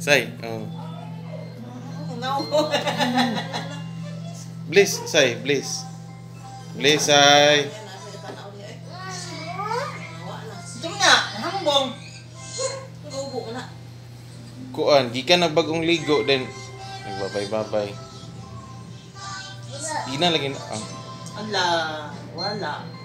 Say, oh. No. Bliss, say, bliss. Bliss, say. Ito nga, hambong. Gubo na. Kuan, gikan na bagong ligo, then, nagbabay-babay. Di na lagi na, ah. Ala, wala.